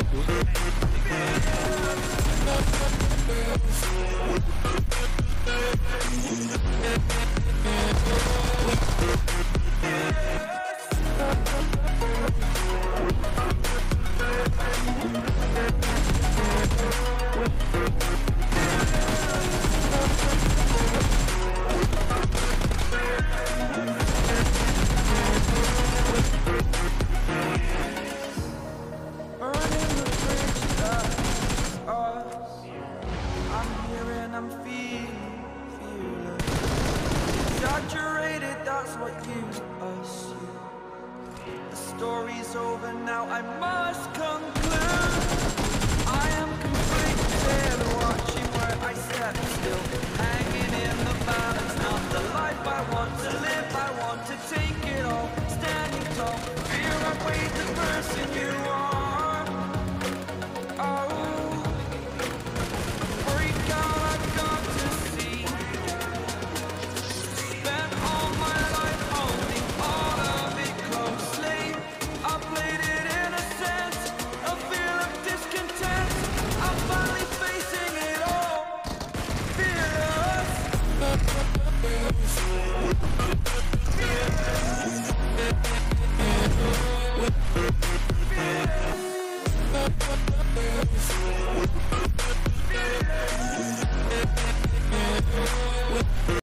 Thank you. I'm feeling fearless. Saturated, that's what you assume The story's over now, I must conclude. I am conflicted, watching where I step still. Hanging in the balance, not the life I want to live.